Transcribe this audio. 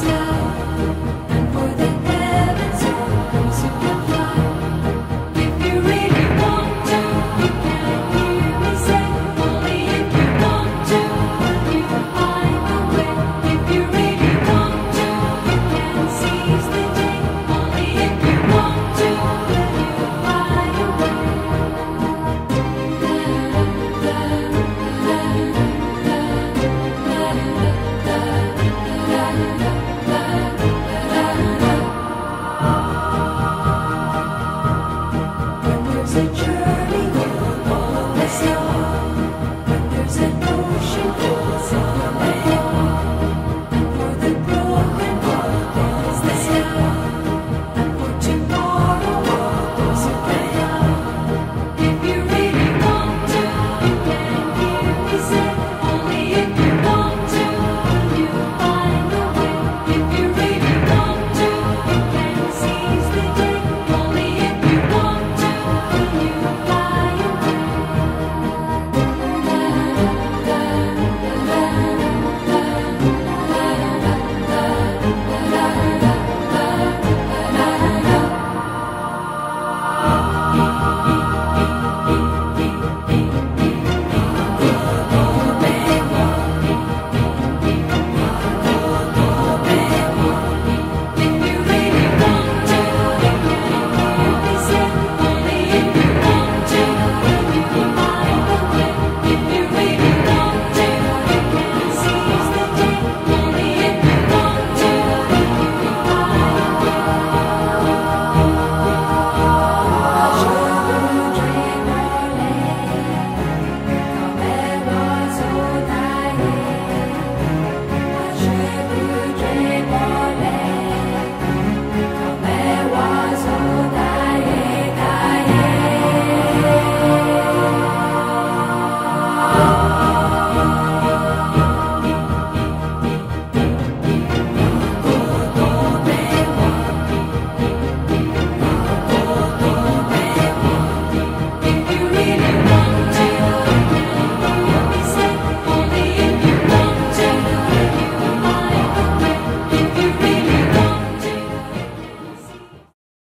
snow.